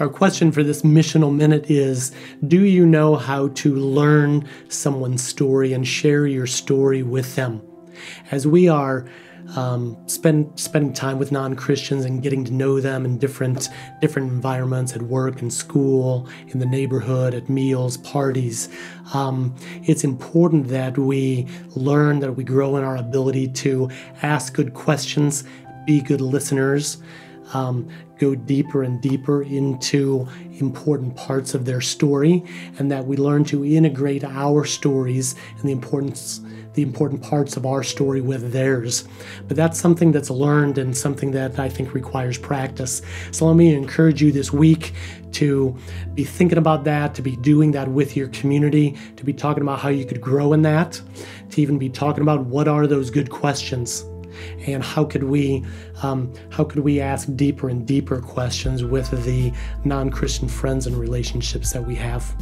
Our question for this missional minute is Do you know how to learn someone's story and share your story with them? As we are um, spend, spending time with non-Christians and getting to know them in different different environments at work and school, in the neighborhood, at meals, parties. Um, it's important that we learn that we grow in our ability to ask good questions, be good listeners, um, go deeper and deeper into important parts of their story, and that we learn to integrate our stories and the importance the important parts of our story with theirs. But that's something that's learned and something that I think requires practice. So let me encourage you this week to be thinking about that, to be doing that with your community, to be talking about how you could grow in that, to even be talking about what are those good questions and how could we um, how could we ask deeper and deeper questions with the non-christian friends and relationships that we have